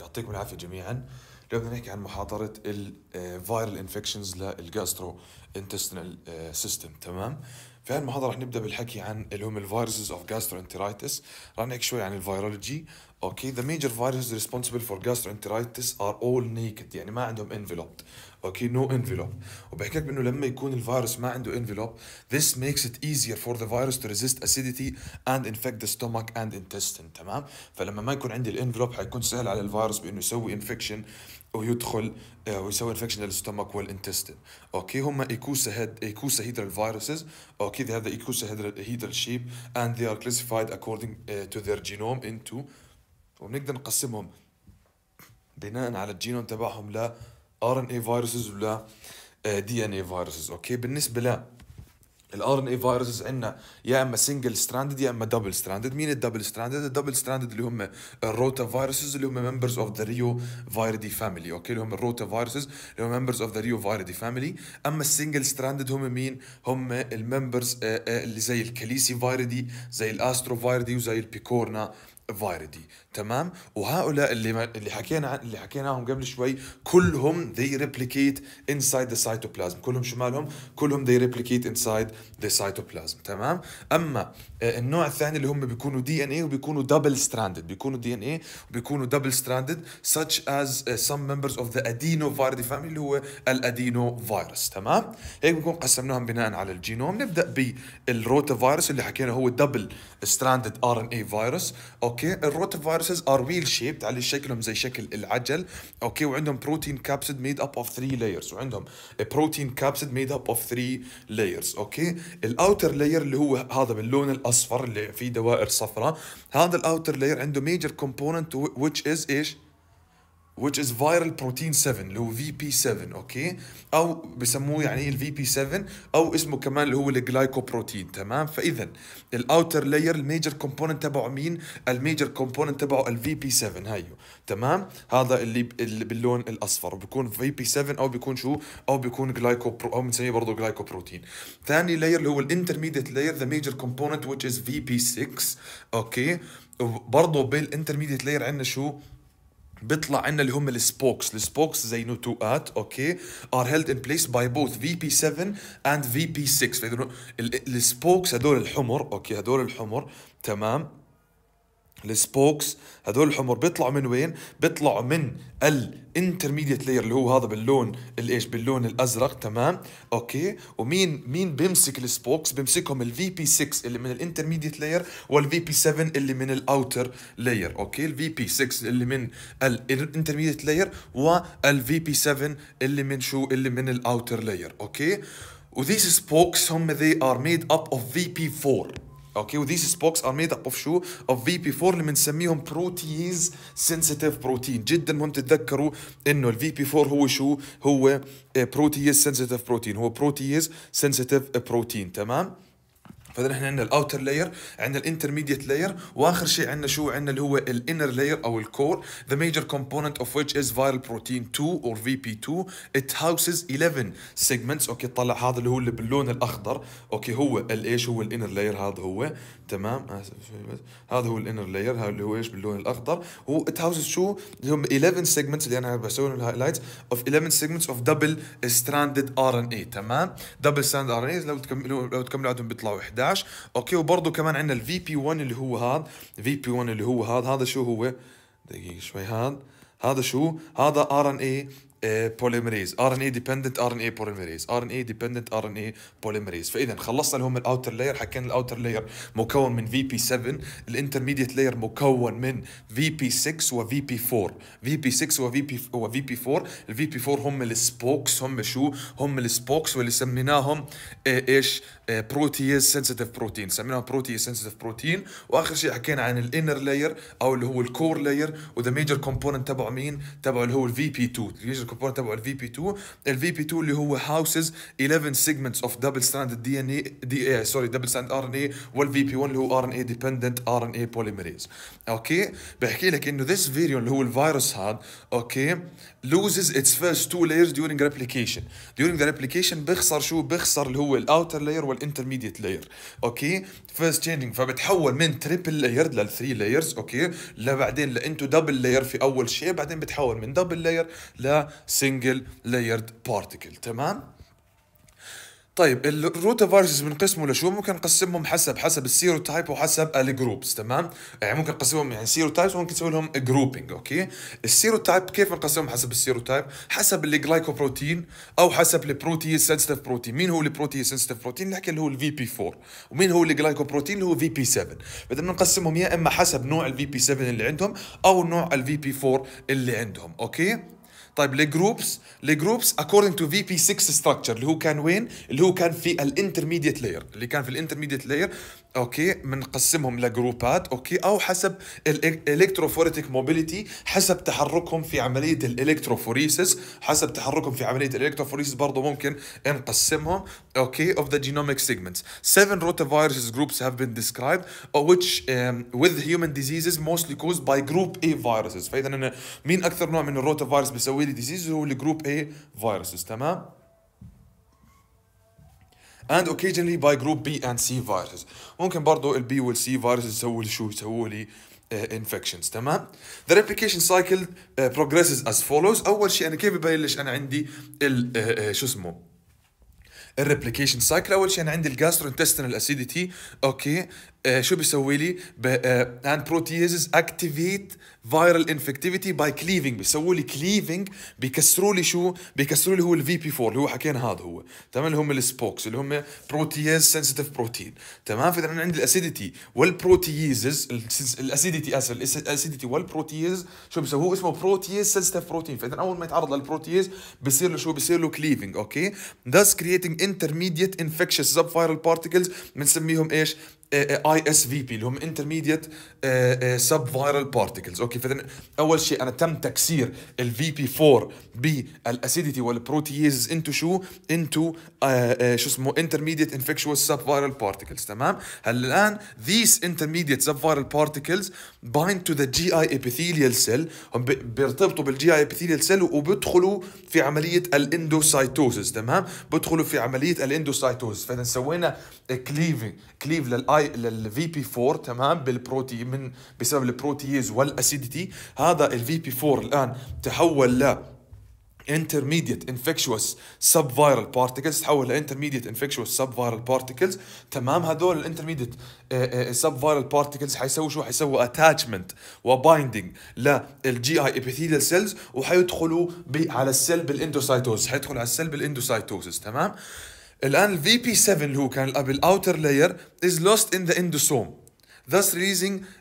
يعطيكم العافية جميعا. اليوم بدنا نحكي عن محاضرة ال viral infections لل gastrointestinal system تمام؟ في هذه المحاضرة رح نبدأ بالحكي عن اللي هم ال viruses of gastroenteritis رح نحكي شوي عن ال virology. Okay the major viruses responsible for gastroenteritis are all naked. يعني ما عندهم envelope. Okay no envelope وبحكي لك انه لما يكون الفيروس ما عنده envelope this makes it easier for the virus to resist acidity and infect the stomach and intestine. تمام؟ فلما ما يكون عندي ال envelope حيكون سهل على الفيروس بأنه يسوي infection ويدخل آه، ويسوي infection لل stomach وال intestine. Okay هم icosahed- icosahedral viruses. Okay the icosahedral shape and they are classified according uh, to their genome into وبنقدر نقسمهم بناء على الجينوم تبعهم ل ار ان اي فيروسز ولا دي ان اي فيروسز أوكي بالنسبة ل ال RNA viruses عندنا يا إما single stranded يا إما double stranded مين ال double stranded ال double stranded اللي هم ال rotaviruses اللي هم members of the Reoviridae family okay? اللي هم ال rotaviruses اللي هم members of the Reoviridae family أما ال single stranded هم مين؟ هم ال members اللي زي ال Caliciviridae زي ال Astroviridae وزي ال Picornaviridae تمام؟ وهؤلاء اللي اللي حكينا عن اللي حكيناهم قبل شوي كلهم they replicate inside the cytoplasm. كلهم شو مالهم كلهم they replicate inside the cytoplasm. تمام؟ أما آه، النوع الثاني اللي هم بيكونوا DNA وبيكونوا double stranded بيكونوا DNA وبيكونوا double stranded such as uh, some members of the adenovirus family اللي هو ال adenovirus تمام؟ هيك بنكون قسمناهم بناء على الجينوم. نبدأ بالروتا فيروس اللي حكينا هو double stranded RNA virus okay? ال rotaviruses are wheel shaped على شكلهم زي شكل العجل. Okay وعندهم protein capsid made up of 3 layers وعندهم protein capsid made up of 3 layers okay ال outer layer اللي هو هذا باللون الأصفر اللي فيه دوائر صفراء. هذا ال outer layer عنده major component which is إيش؟ Which is viral protein 7 اللي هو VP7 okay أو بسموه يعني ال VP7 أو اسمه كمان اللي هو ال glycoprotein تمام؟ فاذا ال outer layer ال major component تبعه مين؟ ال major component تبعه ال VP7 هيو تمام؟ هذا اللي باللون الأصفر بيكون VP7 أو بيكون شو؟ أو بيكون glyco- أو بنسميه برضه glycoprotein ثاني layer اللي هو ال intermediate layer the major component which is VP6 okay برضه بال intermediate layer عندنا شو؟ بيطلع عندنا اللي هم ال spokes ال spokes زي نتوءات okay? Are held in place by both VP7 and VP6 فإذا ال spokes هدول الحمر okay? هدول الحمر تمام؟ ال spokes هدول الحمر بيطلعوا من وين؟ بيطلعوا من ال intermediate layer اللي هو هذا باللون الايش؟ باللون الأزرق تمام؟ okay? ومين مين بيمسك ال spokes? بيمسكهم ال VP6 اللي من ال intermediate layer وال VP7 اللي من ال outer layer، okay? ال VP6 اللي من ال intermediate layer وال VP7 اللي من شو؟ اللي من ال outer layer، okay? و these spokes هم they are made up of VP4 okay و these spokes are made up of شو of VP4 اللي بنسميهم protease sensitive protein جدا مهم تتذكروا إنه ال VP4 هو شو؟ هو protease sensitive protein هو protease sensitive protein تمام؟ فاذا نحن عندنا ال outer layer عندنا ال intermediate layer وآخر شيء عندنا شو؟ عندنا اللي هو ال inner layer أو ال core the major component of which is viral protein 2 or VP2 it houses 11 segments. Okay طلع هذا اللي هو اللي باللون الأخضر. Okay هو الايش هو ال inner layer هذا هو. تمام. اسف شوي بس. هذا هو ال inner layer هذا اللي هو إيش؟ باللون الأخضر. هو it houses شو اللي هم 11 segments اللي أنا بسوي لهم ال highlights of 11 segments of double stranded RNA تمام؟ double stranded RNA لو تكملوا لو تكملوا عندهم بيطلعوا 11 okay وبرضه كمان عندنا ال VP1 اللي هو هذا. VP1 اللي هو هذا. هذا شو هو؟ دقيقة شوي هذا. هذا شو؟ هذا ار ان اي بوليمريز ار ان اي ديبندنت ار ان اي بوليمريز ار ان اي ديبندنت ار ان اي بوليمريز فإذا خلصنا اللي هم ال outer layer حكينا ال outer layer مكون من VP7 ال intermediate layer مكون من في بي 6 وفي بي 4 في بي 6 وفي بي وفي بي 4 الفي بي 4 هم ال spokes هم شو؟ هم ال spokes واللي سميناهم إيش؟ protease sensitive protein سميناهم protease sensitive protein وآخر شيء حكينا عن ال inner layer أو اللي هو ال core layer و the major component تبعه مين؟ تبعه اللي هو ال VP2 ال major ال component تبعه ال VP2 ال VP2 اللي هو houses 11 segments of double strand DNA D A sorry double strand RNA وال VP1 اللي هو ار ان اي ديبندنت ار ان اي بوليميريز أوكي بحكي لك إنه this virion اللي هو الفيروس هذا okay loses its first two layers during replication. During the replication بيخسر شو؟ بيخسر اللي هو ال outer layer وال intermediate layer okay first changing فبتحول من triple layer لل three layers okay لبعدين ل into double layer في أول شيء بعدين بتحول من double layer ل single layered particle تمام؟ طيب ال rotaviruses بنقسمه لشو؟ ممكن نقسمهم حسب حسب ال serotype وحسب ال groups تمام؟ يعني ممكن نقسمهم يعني serotypes وممكن نسوي لهم grouping okay? ال serotype كيف بنقسمهم حسب ال serotype حسب ال glycoprotein أو حسب ال protease sensitive protein مين هو ال protease sensitive protein نحكي اللي هو ال VP4 ومين هو ال glycoprotein اللي هو VP7 بدنا نقسمهم يا إما حسب نوع ال VP7 اللي عندهم أو نوع ال VP4 اللي عندهم okay؟ طيب ال groups ال groups according to VP6 structure اللي هو كان وين؟ اللي هو كان في ال intermediate layer اللي كان في ال intermediate layer okay بنقسمهم لجروبات okay أو حسب ال electrophoretic mobility حسب تحركهم في عملية ال electrophoresis حسب تحركهم في عملية ال electrophoresis برضه ممكن نقسمهم okay of the genomic segments. Seven rotaviruses groups have been described which um, with human diseases mostly caused by group A viruses. فإذا أنا مين أكثر نوع من الروتافيروس بيسوي لي disease هو ال group A viruses تمام؟ And occasionally by group B and C viruses. ممكن برضو ال B وال C viruses يسووا لي شو؟ يسووا لي uh, infections. تمام؟ The replication cycle uh, progresses as follows. أول شيء أنا كيف ببلش؟ أنا عندي ال uh, uh, شو اسمه؟ ال replication cycle أول شيء أنا عندي ال gastrointestinal acidity okay. آه شو بيسوي لي؟ and proteases activate viral infectivity by cleaving بيسووا لي cleaving بيكسروا لي شو؟ بيكسروا لي هو ال VP4 اللي هو حكينا هذا هو. تمام؟ اللي هم ال spikes اللي هم protease sensitive protein تمام؟ فإذا أنا عندي الاسيديتي والبروتيزز الاسيديتي آسف الاسيديتي والبروتيز شو بيسووا هو اسمه protease sensitive protein فإذا أول ما يتعرض لل protease بصير له شو؟ بصير له cleaving okay thus creating intermediate infectious subviral particles بنسميهم إيش؟ ISVP اللي هم intermediate subviral particles okay فاذا أول شيء أنا تم تكسير ال VP4 بال acidity وال protease into شو؟ انتو شو اسمه؟ intermediate infectious subviral particles تمام؟ هلا الآن these intermediate sub viral particles bind to the GI epithelial cell. هم بيرتبطوا بال GI epithelial cell وبيدخلوا في عملية ال endocytosis تمام؟ بيدخلوا في عملية ال endocytosis فاذا سوينا cleaving cleave للاي لل VP4 تمام بال protea- من بسبب ال protease وال acidity هذا ال VP4 الآن تحول ل intermediate infectious subviral particles تحول ل intermediate infectious subviral particles. تمام هذول ال intermediate uh, uh, subviral particles حيسووا شو؟ حيسووا attachment و binding لل GI epithelial cells وحيدخلوا على ال cell بال endocytos-. حيدخلوا على ال cell بال endocytosis تمام؟ الآن ال VP7 اللي هو كان بال outer layer is lost in the endosome thus releasing آه، آه،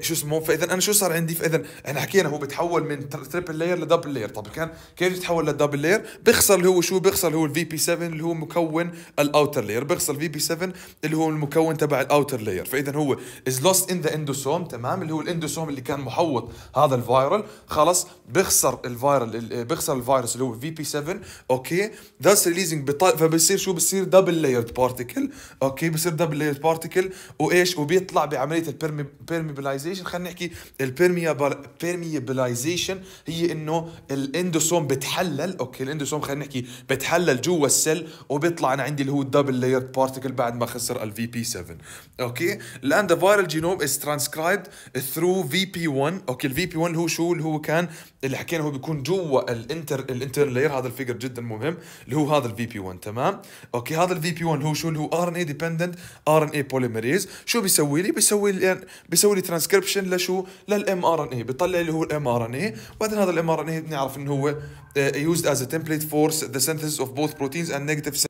شو اسمه؟ فإذا أنا شو صار عندي؟ فإذا إحنا حكينا هو بتحول من triple layer ل double layer طب كان كيف يتحول ل double layer بيخسر اللي هو شو؟ بيخسر اللي هو ال VP7 اللي هو مكون ال outer layer بيخسر ال VP7 اللي هو المكون تبع ال outer layer فإذا هو is lost in the endosome تمام؟ اللي هو ال endosome اللي كان محوط هذا ال viral خلص بيخسر ال viral بيخسر الفيروس اللي هو VP7 okay؟ thus releasing فبصير شو؟ بصير double layered particle okay؟ بصير double layered particle وإيش؟ وبيطلع بعملية ال permeabilization خلينا نحكي ال permeabilization هي إنه ال endosome بتحلل. okay ال endosome خلينا نحكي بتحلل جوا ال cell وبيطلع أنا عندي اللي هو ال double layer particle بعد ما خسر ال VP7 okay؟ الان ذا فايرال جينوم از ترانسكرايبد ثرو في بي 1 أوكي الفي بي 1 اللي هو شو؟ اللي هو كان اللي حكينا هو بيكون جوا ال inner ال inner layer هذا ال figure جدا مهم اللي هو هذا ال VP1 تمام؟ okay هذا ال VP1 هو شو؟ اللي هو ار ان اي ديبندنت ار ان اي بوليميريز شو بيسوي لي؟ بيسوي لي بيسوي لي ترانسكريبشن لشو؟ لل mRNA بيطلع اللي هو ال mRNA وبعدين هذا ال mRNA بنعرف إنه هو used as a template for the synthesis of both proteins and negative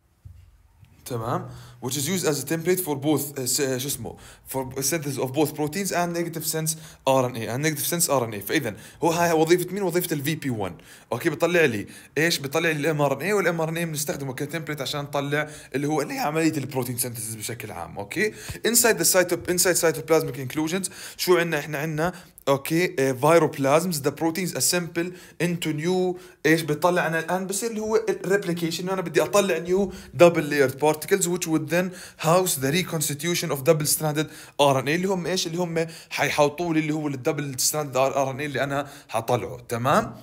تمام؟ Which is used as a template for both uh, uh, شو اسمه for synthesis of both proteins and negative sense RNA and negative sense RNA فاذا هو هاي وظيفة مين؟ وظيفة ال VP1 okay بيطلع لي إيش؟ بيطلع لي الام ار ان اي والام ار ان اي بنستخدمه عشان نطلع اللي هو اللي هي عملية ال protein synthesis بشكل عام. okay؟ inside the cyto- inside cytoplasmic inclusions شو عندنا؟ إحنا عندنا okay viroplasms the proteins assemble into new إيش بيطلع أنا الآن؟ بصير اللي هو replication أنا بدي أطلع new double layered particles which would then house the reconstitution of double stranded RNA اللي هم إيش؟ اللي هم حيحوطوا لي اللي هو ال double strand RNA اللي أنا حطلعه. تمام؟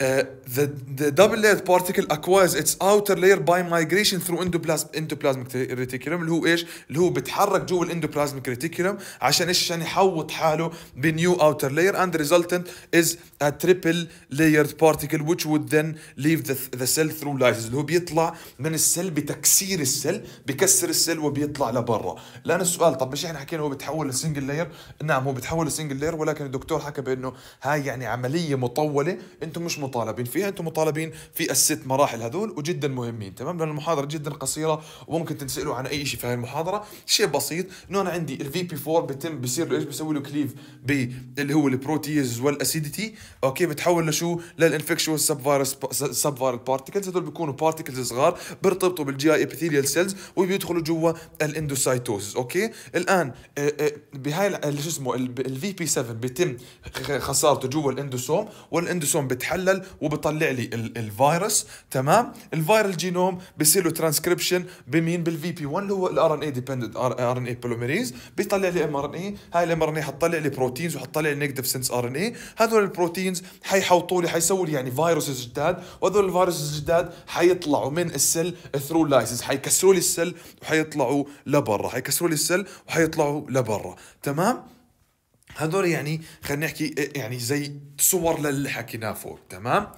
Uh, the, the double layered particle acquires its outer layer by migration through endoplasm, endoplasmic reticulum اللي هو إيش؟ اللي هو بيتحرك جوا ال endoplasmic reticulum عشان إيش؟ عشان يحوط حاله ب new outer layer and the resultant is a triple layered particle which would then leave the, the cell through lysis اللي هو بيطلع من ال cell بتكسير ال cell بكسر ال cell وبيطلع لبرا لأن السؤال طب مش إحنا حكينا هو بيتحول ل single layer نعم هو بيتحول ل single layer ولكن الدكتور حكى بأنه هاي يعني عملية مطولة أنتم مش مطالبين فيها أنتم مطالبين في الست مراحل هذول وجدا مهمين تمام؟ لأن المحاضرة جدا قصيرة وممكن تنسألوا عن أي شيء في هاي المحاضرة. شيء بسيط إنه أنا عندي ال VP4 بيتم بصير له إيش بيسوي له cleave باللي هو ال protease وال acidity okay بتحول لشو لل infectious sub virus subviral particles هذول بيكونوا particles صغار بيرتبطوا بال GI epithelial cells وبيدخلوا جوا ال endocytosis أوكي؟ الآن آه، آه، بهاي شو اسمه؟ ال VP 7 بيتم خسارته جوا ال endosome وال endosome بتحلل وبطلع لي ال- الفيروس. تمام؟ ال viral genome بصير له ترانسكريبشن بمين؟ بال VP 1 اللي هو ال RNA dependent RNA polymerase بيطلع لي ام ار ان اي هاي الام ار ان اي حتطلع لي بروتينز وحتطلع لي negative sense RNA هذول البروتينز حيحوطوا لي حيسووا لي يعني viruses جداد وهذول ال viruses الجداد حيطلعوا من ال cell through lysis حيكسروا لي ال cell وحيطلعوا لبرا. حيكسروا لي ال cell وحيطلعوا لبرا. تمام؟ هذول يعني خلينا نحكي يعني زي صور للي حكيناه فوق تمام؟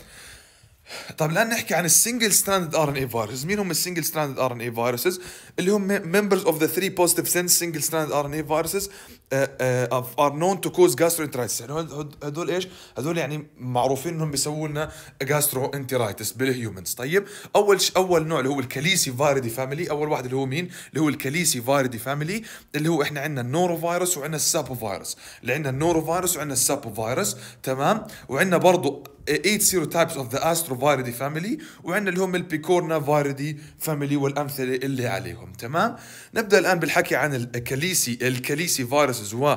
طب الآن نحكي عن ال single stranded RNA viruses مين هم ال single stranded RNA viruses اللي هم of the three positive sense single stranded RNA viruses uh, uh, are known to cause gastroenteritis. يعني هدول- هدول إيش؟ هدول يعني معروفين إنهم بيسووا لنا gastroenteritis بال humans طيب أول ش... أول نوع اللي هو ال Caliciviridae family أول واحد اللي هو مين؟ اللي هو ال Caliciviridae family اللي هو إحنا عندنا ال norovirus وعندنا ال sapovirus اللي عندنا ال norovirus وعندنا ال sapovirus تمام؟ وعندنا برضو 8 serotypes of the Astroviridae family وعندنا اللي هم ال Picornaviridae family والأمثلة اللي عليهم. تمام؟ نبدأ الآن بالحكي عن ال calici. ال caliciviruses و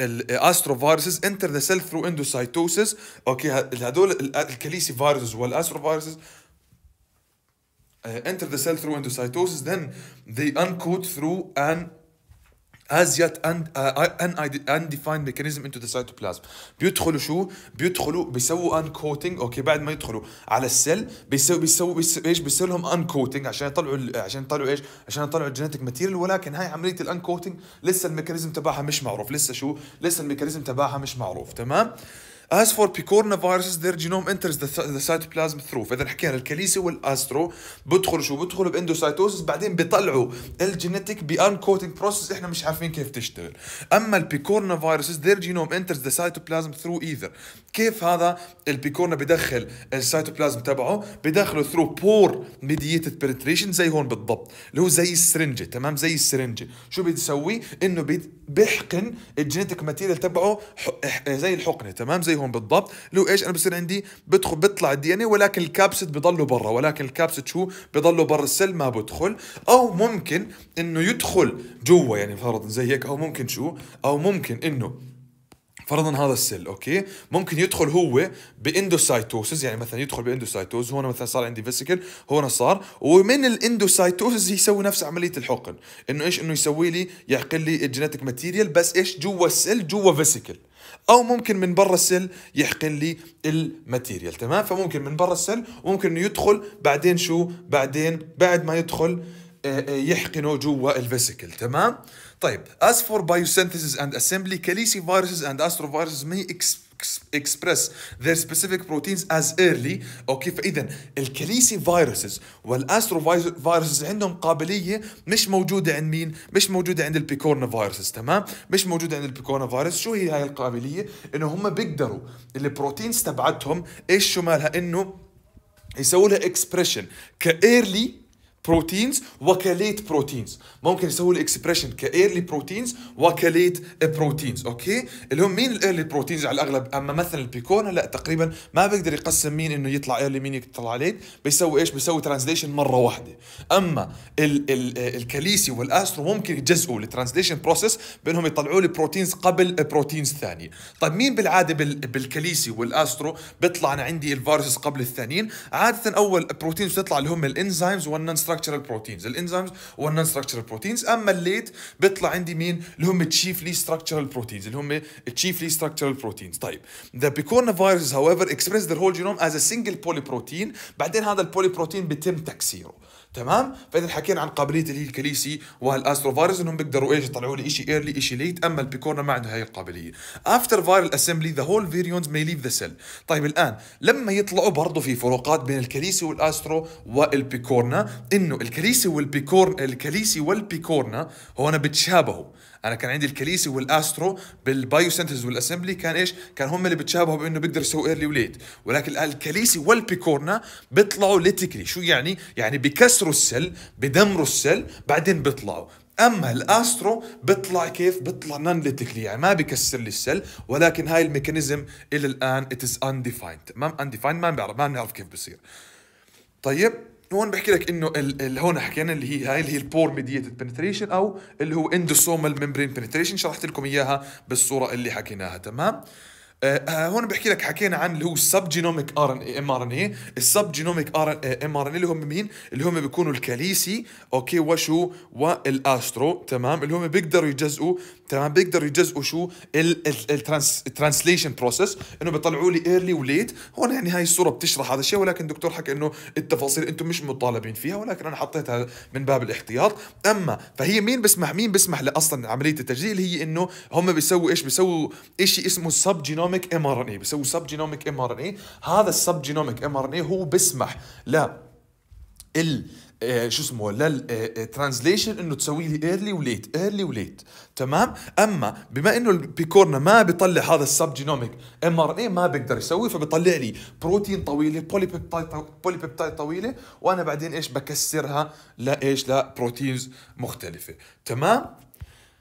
ال astroviruses enter the cell through endocytosis أوكي هذول ال- ال caliciviruses وال astroviruses uh, enter the cell through endocytosis. Then they uncoat through an un, uh, un- undefined mechanism into the cytoplasm. بيدخلوا شو؟ بيدخلوا بيسووا uncoating. أوكي بعد ما يدخلوا على ال cell بيسووا بيسووا بيس- إيش؟ بيصير لهم uncoating عشان يطلعوا عشان يطلعوا إيش؟ عشان يطلعوا ال genetic material ولكن هاي عملية ال uncoating لسه ال mechanism تبعها مش معروف. لسه شو؟ لسه ال mechanism تبعها مش معروف. تمام؟ As for picorna viruses their genome enters the, the cytoplasm through. فإذا حكينا ال calici وال astro بدخلوا شو؟ بدخلوا ب endocytosis بعدين بيطلعوا ال genetic ب uncoating process إحنا مش عارفين كيف تشتغل. أما ال picornaviruses their genome enters the cytoplasm through either. كيف هذا؟ ال picorna بدخل السيتوبلازم تبعه بدخله through pore mediated penetration زي هون بالضبط اللي هو زي السرنجة تمام؟ زي السرنجة. شو بيسوي؟ إنه بيحقن ال genetic material تبعه زي الحقنة تمام؟ زي هون بالضبط. اللي هو إيش أنا بصير عندي؟ بدخل بيطلع ال DN ولكن ال capsid بضله برا. ولكن ال capsid شو؟ بضله برا ال cell ما بدخل. أو ممكن إنه يدخل جوا يعني فرضا زي هيك. أو ممكن شو؟ أو ممكن إنه فرضا هذا ال cell أوكي؟ ممكن يدخل هو ب endocytosis يعني مثلا يدخل ب endocytosis هون مثلا صار عندي vesicle. هون صار. ومن ال endocytosis يسوي نفس عملية الحقن. إنه إيش؟ إنه يسوي لي يحقن لي ال genetic material بس إيش؟ جوا ال cell جوا vesicle. أو ممكن من برا ال cell يحقن لي ال material تمام؟ فممكن من برا السيل وممكن إنه يدخل بعدين شو؟ بعدين بعد ما يدخل آه، آه، يحقنوا جوا ال vesicle تمام؟ طيب as for biosynthesis and assembly calici viruses and astroviruses may ex- ex- express their specific proteins as early. أوكي فاذا ال caliciviruses وال astroviruses عندهم قابلية مش موجودة عند مين؟ مش موجودة عند ال picornaviruses تمام؟ مش موجودة عند ال picornavirus. شو هي هاي القابلية؟ إنه هم بيقدروا ال proteins تبعتهم إيش شو مالها؟ إنه يسووا لها expression ك early proteins وك late proteins ممكن يسوي لي expression ك early proteins وك late proteins أوكي؟ اللي هم مين ال early proteins على الأغلب؟ أما مثلا ال picorna لا تقريبا ما بيقدر يقسم مين إنه يطلع early مين يطلع late بيسوي إيش؟ بيسوي translation مرة واحدة. أما ال ال ال calici وال astro ممكن يجزئوا ال translation process بأنهم يطلعوا لي proteins قبل proteins ثانية. طيب مين بالعادة بال بال calici وال astro بيطلع أنا عندي ال viruses قبل الثانيين؟ عادة أول proteins بتطلع اللي هم الانزيمز والنون ستراكشرال بروتينز الانزيمز والنون ستراكشرال بروتينز أما الليت بيطلع عندي مين؟ اللي هم chiefly structural proteins اللي هم chiefly structural proteins طيب the picorna viruses however express their whole genome as a single polyprotein. بعدين هذا ال polyprotein بيتم تكسيره. تمام؟ فإذا حكينا عن قابلية اللي هي ال calici وال astrovirus إنهم بيقدروا إيش؟ يطلعوا لي شيء early شيء late أما ال picorna ما عنده هاي القابلية. after viral assembly the whole virions may leave the cell طيب الآن لما يطلعوا برضه في فروقات بين ال calici وال astro وال picorna إنه الكليسي والبيكور الكليسي والبيكورنا هون بتشابهوا. أنا كان عندي الكليسي والأسترو بالبايوسنتز والأسمبلي كان إيش؟ كان هم اللي بتشابهوا بإنه بيقدر يسوي early و late. ولكن ال calici وال picorna بيطلعوا lytically شو يعني؟ يعني بكسروا ال cell بدمروا ال cell بعدين بيطلعوا. أما ال astro بيطلع كيف؟ بيطلع non lytically يعني ما بكسر لي ال cell ولكن هاي ال mechanism إلى الآن it is undefined تمام undefined ما بنعرف ما بنعرف كيف بصير. طيب هون بحكي لك إنه اللي هون حكينا اللي هي هاي اللي هي ال pore mediated penetration أو اللي هو endosomal membrane penetration شرحت لكم إياها بالصورة اللي حكيناها تمام؟ آه, آه، هون بحكي لك حكينا عن اللي هو السب جينوميك ار ان اي ام ار ان اي السب جينوميك ار ام ار ان اي اللي هم مين؟ اللي هم بيكونوا ال calici. أوكي وشو؟ وال astro. تمام؟ اللي هم بيقدروا يجزئوا تمام؟ بيقدروا يجزئوا شو؟ ال translation process إنه بيطلعوا لي early و late هون يعني هاي الصورة بتشرح هذا الشيء ولكن الدكتور حكى إنه التفاصيل أنتم مش مطالبين فيها ولكن أنا حطيتها من باب الاحتياط. أما فهي مين بسمح مين بسمح لاصلا عملية التجزيء؟ هي إنه هم بيسووا إيش؟ بيسووا شيء اسمه السب جينوميك ام ار ان اي بيسووا سب جينوميك ام ار ان اي هذا السب جينوميك ام ار ان اي هو بيسمح لا ال آه، شو اسمه لل translation إنه تسوي لي early و late early و late تمام؟ أما بما إنه ال picorna ما بيطلع هذا ال subgenomic mRNA ما بيقدر يسوي فبيطلع لي بروتين طويلة polypeptide طويلة وأنا بعدين إيش بكسرها لإيش؟ ل proteins مختلفة. تمام؟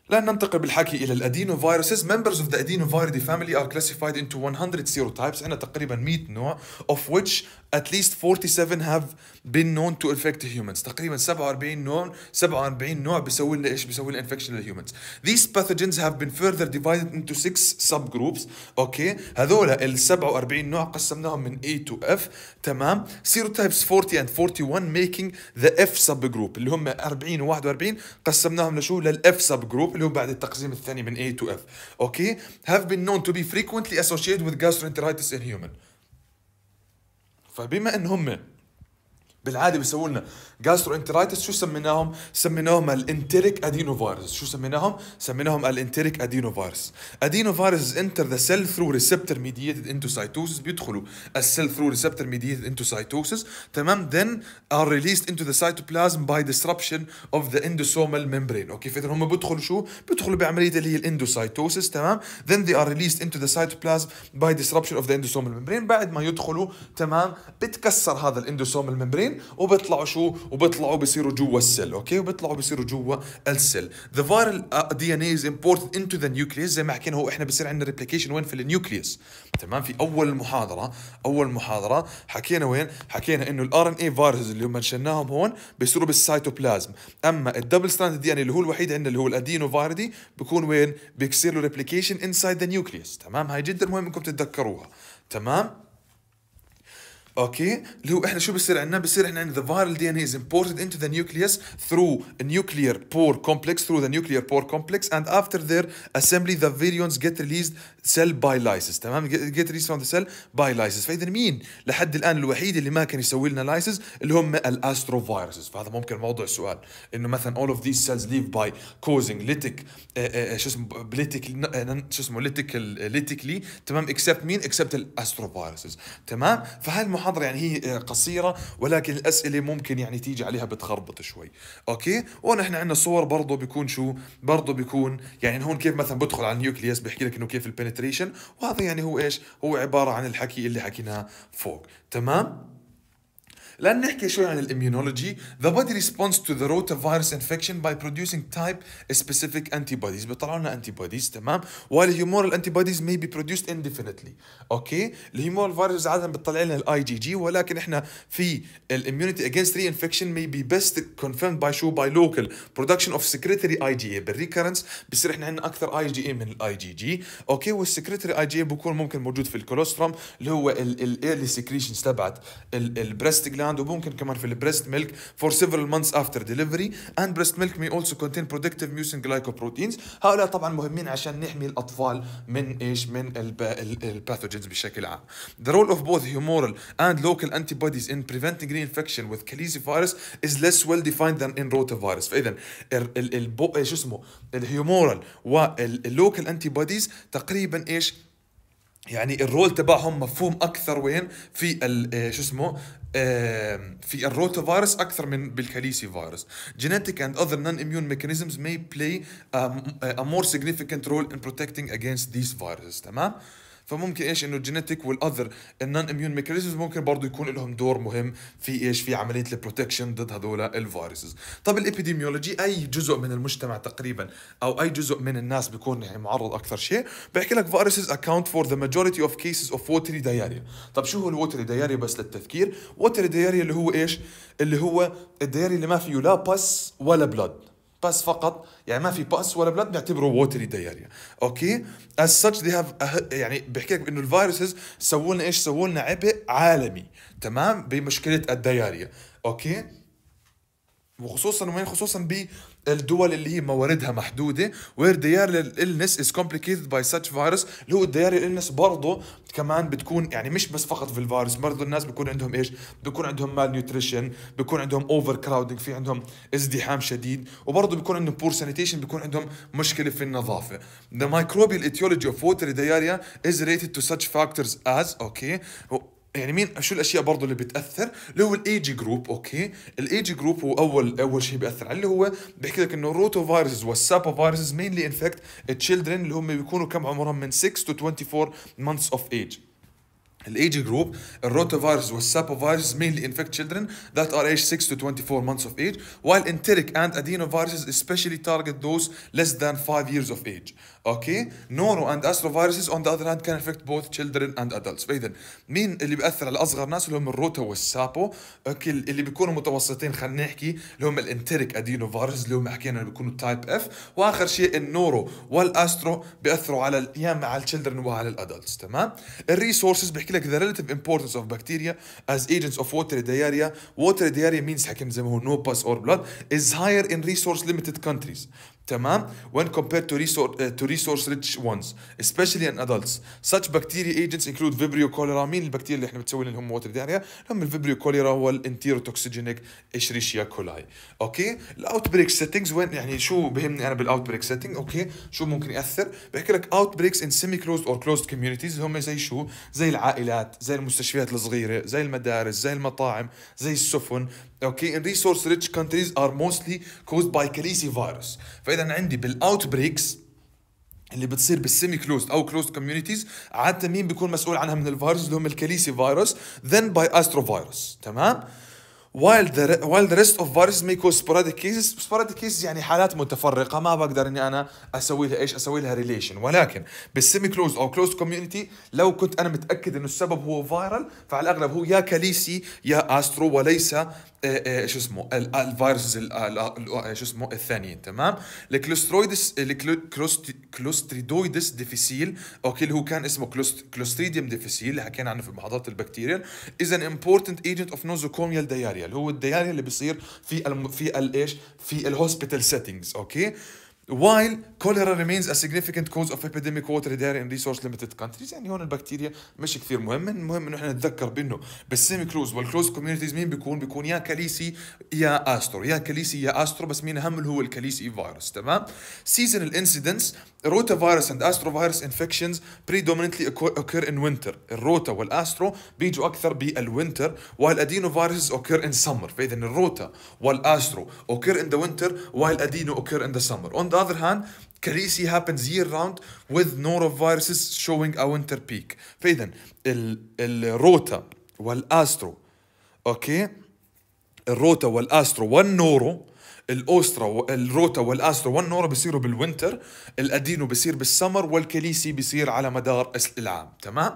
الان ننتقل بالحكي إلى ال adenoviruses members of the adenovirus family are classified into 100 serotypes عندنا تقريبا 100 نوع of which at least 47 have been known to infect humans تقريبا 47 نوع 47 نوع بيسوي لنا إيش؟ بيسوي لنا infection لل humans these pathogens have been further divided into 6 subgroups okay هذول ال 47 نوع قسمناهم من A to F. تمام. serotypes 40 and 41 making the F subgroup اللي هم 40 و41 قسمناهم لشو؟ لل F subgroup هو بعد التقسيم الثاني من A to F okay have been known to be frequently associated with gastroenteritis in human فبما ان هم بالعاده بيسووا لنا gastroenteritis شو سميناهم؟ سميناهم ال enteric adenovirus، شو سميناهم؟ سميناهم ال enteric adenovirus. adenovirus enter the cell through receptor mediated endocytosis بيدخلوا ال cell through receptor mediated endocytosis تمام؟ then are released into the cytoplasm by disruption of the endosomal membrane، okay فإذا هم بيدخلوا شو؟ بيدخلوا بعملية اللي هي ال endocytosis تمام؟ then they are released into the cytoplasm by disruption of the endosomal membrane بعد ما يدخلوا تمام؟ بتكسر هذا ال endosomal membrane وبيطلعوا شو؟ وبيطلعوا بيصيروا جوا ال cell okay؟ وبيطلعوا بيصيروا جوا ال cell the viral DNA is imported into the nucleus زي ما حكينا هو إحنا بصير عندنا replication وين؟ في ال nucleus. تمام؟ في أول المحاضره أول محاضرة حكينا وين؟ حكينا إنه ال RNA viruses اللي mention ناهم هون بيصيروا بالسيتوبلازم أما ال double strand DNA اللي هو الوحيد عندنا اللي هو ال adenoviridae بيكون وين؟ بيصير له replication inside the nucleus تمام؟ هاي جدا مهم إنكم تتذكروها. تمام؟ okay اللي هو إحنا شو بصير عندنا بصير إحنا عندنا the viral DNA is imported into the nucleus through a nuclear pore complex through the nuclear pore complex and after their assembly the virions get released cell by lysis تمام get released from the cell by lysis فاذا مين لحد الان الوحيد اللي ما كان يسوي لنا lysis اللي هم ال astroviruses فهذا ممكن موضوع سؤال انه مثلا all of these cells leave by causing lytic شو اسمه ب lytic شو اسمه lytic lytically تمام except مين except ال astroviruses تمام المحاضرة يعني هي قصيرة ولكن الأسئلة ممكن يعني تيجي عليها بتخربط شوي. okay؟ ونحن عندنا صور برضه بيكون شو؟ برضه بيكون يعني هون كيف مثلا بدخل على ال nucleus بيحكي لك إنه كيف ال penetration وهذا يعني هو إيش؟ هو عبارة عن الحكي اللي حكيناه فوق. تمام؟ لأن نحكي شوي عن ال immunology the body responds to the rotavirus infection by producing type specific antibodies. بيطلعوا لنا antibodies تمام؟ while humoral antibodies may be produced indefinitely. okay ال humoral فيروس عادة بتطلع لنا الاي جي ولكن إحنا في ال immunity against reinfection may be best confirmed by شو by local production of secretory IgA بال recurrence بصير إحنا عندنا أكثر IgA من ال IgG okay وال secretory IgA بكون ممكن موجود في ال colostrum اللي هو ال early secretions تبعت ال breast gland وممكن كمان في ال breast milk for several months after delivery and breast milk may also contain protective mucin glycoproteins هؤلاء طبعا مهمين عشان نحمي الاطفال من إيش من ال pathogens بشكل عام the role of both humoral and local antibodies in preventing reinfection with calicivirus is less well defined than in rotavirus فاذا شو اسمه ال humoral وال local antibodies تقريبا إيش يعني ال role تبعهم مفهوم أكثر وين في شو اسمه في الروتا فيروس اكثر من بالكاليسي فيروس genetic and other non-immune mechanisms may play a, a more significant role in protecting against these viruses تمام فممكن إيش إنه ال genetic وال other ال non-immune mechanisms ممكن برضه يكون لهم دور مهم في إيش في عملية ال protection ضد هذول ال viruses طب ال epidemiology أي جزء من المجتمع تقريبا أو أي جزء من الناس بيكون يعني معرض أكثر شيء؟ بحكي لك viruses account for the majority of cases of watery diarrhea طب شو هو ال watery diarrhea بس للتذكير؟ watery diarrhea اللي هو إيش؟ اللي هو ال diarrhea اللي ما فيه لا بس ولا بلاد بس فقط. يعني ما في pus ولا blood بيعتبروا watery diarrhea okay؟ as such they have يعني بحكي لك إنه ال viruses سووا لنا إيش؟ سووا لنا عبء عالمي. تمام؟ بمشكلة ال diarrhea. okay؟ وخصوصا وين؟ خصوصا بالدول اللي هي مواردها محدودة where diarrheal illness is complicated by such فيروس اللي هو ال diarrheal illness برضه كمان بتكون يعني مش بس فقط في الفيروس برضه الناس بيكون عندهم إيش بيكون عندهم malnutrition بيكون عندهم overcrowding في عندهم ازدحام شديد وبرضه بيكون عندهم poor sanitation بيكون عندهم مشكلة في النظافة the microbial etiology of watery diarrhea is related to such factors as okay. يعني مين شو الأشياء برضه اللي بتأثر؟ اللي هو ال age group okay؟ ال age group هو اول أول شيء بيأثر عليه اللي هو بيحكي لك إنه ال rotaviruses وال sapoviruses mainly infect children اللي هم بيكونوا كم عمرهم؟ من 6 to 24 months of age. ال age group ال rotavirus وال sapovirus mainly infect children that are aged 6 to 24 months of age while enteric adenoviruses especially target those less than 5 years of age. okay noro and astroviruses on the other hand can infect both children and adults. فاذا مين اللي بيأثر على الاصغر ناس؟ اللي هم ال rota وال sapo. okay اللي بيكونوا متوسطين خلينا نحكي اللي هم ال enteric adenovirus اللي هم حكينا اللي بيكونوا type F وآخر شيء ال noro وال astro بيأثروا على يا على ال children وعلى ال adults تمام؟ ال resources بيحكي لك the relative importance of bacteria as agents of watery diarrhea. Watery diarrhea means حكينا زي ما هو pus or blood is higher in resource limited countries. تمام؟ When compared to resource uh, to resource rich ones especially in adults. Such bacteria agents include vibrio cholera مين البكتيريا اللي إحنا بتسوي لهم watery diarrhea هم ال vibrio cholera وال enterotoxigenic Escherichia coli okay ال outbreak settings وين يعني شو بهمني أنا بال outbreak setting okay شو ممكن يأثر؟ بحكي لك outbreaks in semi closed or closed communities هم زي شو؟ زي العائلات زي المستشفيات الصغيرة زي المدارس زي المطاعم زي السفن. okay in resource rich countries are mostly caused by calicivirus فإذا عندي بال outbreaks اللي بتصير بال semi closed أو closed communities عادة مين بيكون مسؤول عنها من الفيروس اللي هم ال calicivirus؟ then by astro تمام؟ While the while the rest of viruses may cause sporadic cases sporadic cases يعني حالات متفرقة. ما بقدر إني أنا أسوي لها إيش؟ أسوي لها relation ولكن بال semi closed أو closed community لو كنت أنا متأكد إنه السبب هو viral فعلى الأغلب هو يا calici يا astro وليس آه، آه، شو اسمه ال viruses شو اسمه الثانيين. تمام؟ ال Clostridioides ال Clostridioides difficile okay اللي هو كان اسمه Clostridium difficile اللي حكينا عنه في محاضرات البكتيريا is an important agent of nosocomial diarrhea اللي هو ال diarrhea اللي بيصير في الم في الايش في ال hospital settings okay while cholera remains a significant cause of epidemic watery diarrhea in resource limited countries. يعني هون البكتيريا مش كثير مهم المهم إنه إحنا نتذكر بإنه بال semi closed وال closed communities مين بيكون؟ بيكون يا calici يا astro يا calici يا astro بس مين أهم اللي هو ال calicivirus تمام؟ Seasonal incidence rotavirus and astrovirus infections predominantly occur in winter ال rota وال astro بيجوا أكثر بال winter while adenoviruses occur in summer فاذا ال rota وال astro occur in the winter while adeno occur in the summer on the other hand calici happens year round with noroviruses showing a winter peak فاذا الروتا والاسترو أوكي الروتا والاسترو والنورو الأوسترا الروتا والاسترو والنورو بيصيروا بال winter ال adeno بيصير بال summer وال calici بيصير على مدار العام تمام؟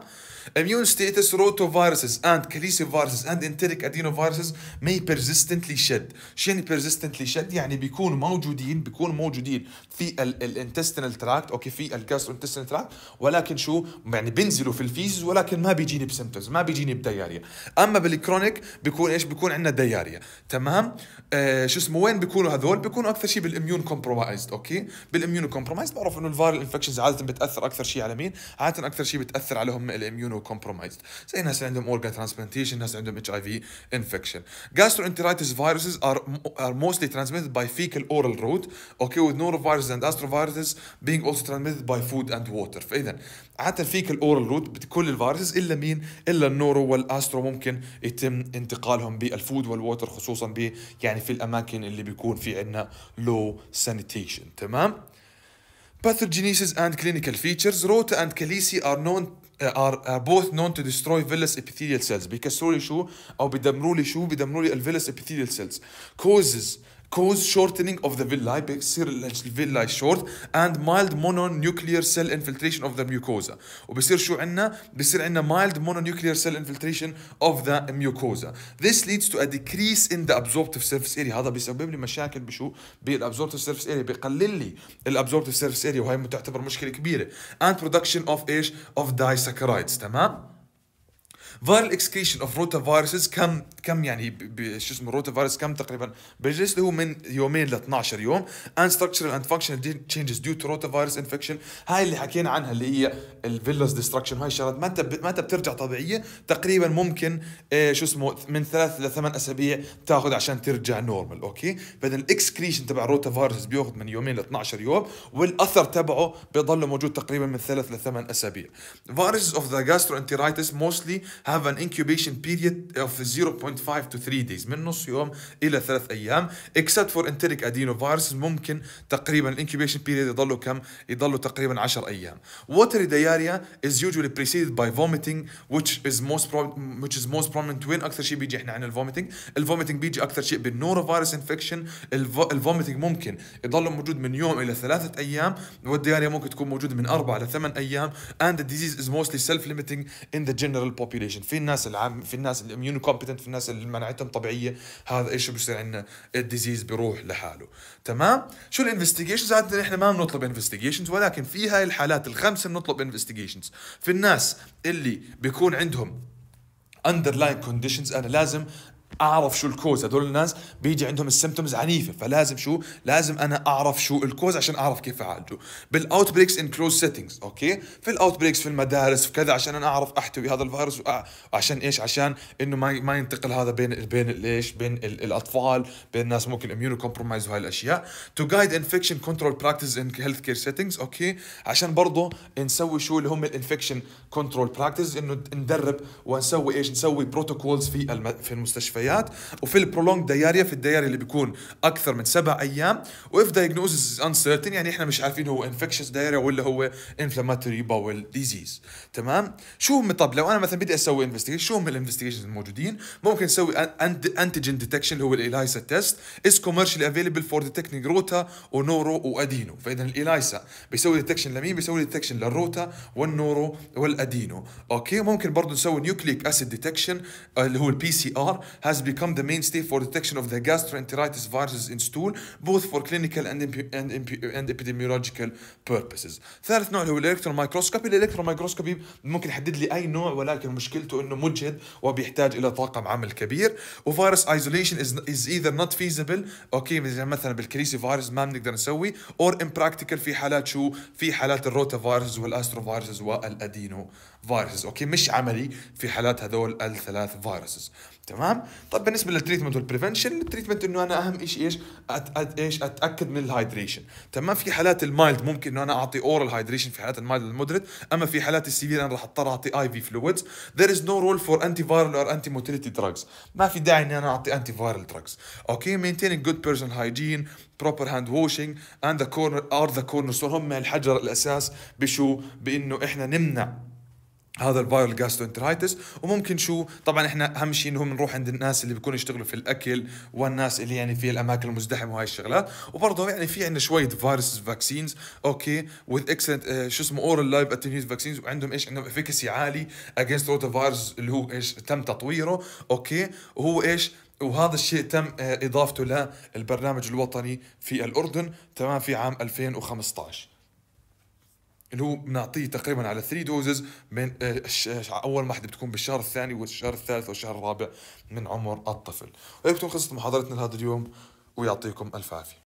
Immune status rotaviruses and caliciviruses and enteric adenoviruses may persistently shed. شو يعني persistently shed يعني بيكونوا موجودين بيكونوا موجودين في ال intestinal tract okay في ال gastrointestinal tract ولكن شو؟ يعني بينزلوا في ال feces ولكن ما بيجيني ب symptoms ما بيجيني ب diarrhea. أما بال chronic بيكون إيش؟ بيكون عندنا diarrhea تمام؟ آه شو اسمه؟ وين بيكونوا هذول بيكونوا أكثر شيء بال immunocompromised okay؟ بال immunocompromised بعرف إنه ال viral infections عادة بتأثر أكثر شيء على مين؟ عادة أكثر شيء بتأثر عليهم ال immunocompromised. زي الناس اللي عندهم organ transplantation ناس عندهم HIV infection. Gastroenteritis viruses are are mostly transmitted by fecal oral route okay with noroviruses and astroviruses being also transmitted by food and water. فإذا عاده fecal oral route بكل ال viruses إلا مين؟ إلا ال noro وال astro ممكن يتم انتقالهم بال food وال water خصوصا ب يعني في الأماكن اللي بيكون في عندنا low sanitation تمام؟ Pathogenesis and clinical features rota and calici are known uh, are uh, both known to destroy villous epithelial cells. بيكسروا لي شو؟ أو بيدمروا لي شو؟ بيدمروا لي الفيلس epithelial cells. Causes cause shortening of the villi بيصير الفيلاي short and mild mononuclear cell infiltration of the mucosa وبصير شو عندنا بصير عندنا mild mononuclear cell infiltration of the mucosa this leads to a decrease in the absorptive surface area هذا بيسبب لي مشاكل بشو بالabsorptive surface area بيقلل لي ال absorptive surface area وهي تعتبر مشكله كبيره and production of إيش of disaccharides تمام viral excretion of rotaviruses كم كم يعني شو اسمه روتا فيروس كم تقريبا بيجلس هو من يومين ل 12 يوم. And structural and functional changes due to rotavirus infection. هاي اللي حكينا عنها اللي هي ال villous destruction هاي الشغلات ما انت ما بترجع طبيعية. تقريبا ممكن إيه شو اسمه من ثلاث لثمان أسابيع تاخذ عشان ترجع normal okay؟ فاذا ال excretion تبع روتا فيروس بياخذ من يومين ل 12 يوم والأثر تبعه بيضل موجود تقريبا من ثلاث لثمان أسابيع. Viruses of the gastroenteritis mostly have an incubation period of 0.5 to 3 days من نص يوم إلى ثلاث أيام except for enteric adenoviruses ممكن تقريبا ال incubation period يضلوا كم؟ يضلوا تقريبا 10 أيام. Watery diarrhea is usually preceded by vomiting which is most which is most prominent وين أكثر شيء بيجي إحنا عن ال vomiting ال vomiting بيجي أكثر شيء بال norovirus infection ال vomiting ممكن يضل موجود من يوم إلى ثلاثة أيام وال diarrhea ممكن تكون موجودة من أربع لثمان أيام and the disease is mostly self limiting in the general population. في الناس العام في الناس ال immunocompetent في الناس اللي مناعتهم طبيعية. هذا إيش بصير عندنا؟ ال disease بيروح لحاله. تمام؟ شو ال investigations عاده إحنا ما بنطلب investigations ولكن في هاي الحالات الخمسة بنطلب investigations في الناس اللي بيكون عندهم underlying conditions أنا لازم أعرف شو ال cause. هدول الناس بيجي عندهم ال symptoms عنيفة فلازم شو؟ لازم أنا أعرف شو ال cause عشان أعرف كيف أعالجه. بال outbreaks in closed settings okay؟ في ال outbreaks في المدارس في كذا عشان أنا أعرف أحتوي هذا الفيروس عشان إيش؟ عشان إنه ما ما ينتقل هذا بين بين ليش بين الأطفال بين الناس ممكن immunocompromised وهاي الأشياء. to guide infection control practice in healthcare settings okay؟ عشان برضه نسوي شو اللي هم ال infection control practice إنه ندرب ونسوي إيش؟ نسوي protocols في في المستشفيات وفي ال prolonged diarrhea في ال diarrhea اللي بيكون أكثر من سبع أيام. و if diagnosis uncertain يعني إحنا مش عارفين هو infectious diarrhea ولا هو inflammatory bowel disease تمام؟ شو هم طب لو أنا مثلا بدي أسوي investigation شو هم ال investigations الموجودين؟ ممكن نسوي antigen detection اللي هو ال ELISA test is commercially available for detecting rota و noro و adeno فاذا ال ELISA بيسوي detection لمين؟ بيسوي detection لل rota وال noro وال adeno okay؟ ممكن برضه نسوي nucleic acid detection اللي هو ال PCR has become the mainstay for detection of the gastroenteritis viruses in stool both for clinical and, and, and epidemiological purposes. ثالث نوع هو ال electron microscopy، ال electron microscopy ممكن يحدد لي أي نوع ولكن مشكلته إنه مجهد وبيحتاج إلى طاقم عمل كبير. و virus isolation is either not feasible okay مثلا بال calicivirus ما بنقدر نسوي or impractical في حالات شو؟ في حالات ال rotavirus وال astrovirus وال adenoviruses. okay مش عملي في حالات هذول الثلاث viruses. تمام؟ طب بالنسبة لل treatment وال prevention ال treatment إنه أنا أهم شيء إيش؟ أت إيش؟ أتأكد من ال hydration تمام؟ في حالات ال mild ممكن إنه أنا أعطي oral hydration في حالات ال mild ال moderate أما في حالات ال severe أنا راح أضطر أعطي IV fluids there is no role for antiviral or anti-motility drugs. ما في داعي إني أنا أعطي antiviral drugs. okay maintaining good personal hygiene proper hand washing and the corner are the cornerstone. هم الحجر الأساس بشو؟ بإنه إحنا نمنع هذا ال viral gastroenteritis وممكن شو طبعا إحنا أهم شيء إنه بنروح عند الناس اللي بيكونوا يشتغلوا في الأكل والناس اللي يعني في الأماكن المزدحمة وهاي الشغلات. وبرضه يعني في عندنا شوية virus vaccines okay with excellent شو اسمه oral live attenuated vaccines وعندهم إيش؟ عندهم efficacy عالي against rotavirus اللي هو إيش؟ تم تطويره. okay وهو إيش؟ وهذا الشيء تم آه، إضافته للبرنامج الوطني في الأردن تمام في عام 2015 اللي هو بنعطيه تقريبا على 3 doses من آه، أول واحدة بتكون بالشهر الثاني والشهر الثالث والشهر الرابع من عمر الطفل. وهيك بتكون خلصت محاضرتنا لهذا اليوم ويعطيكم ألف عافية.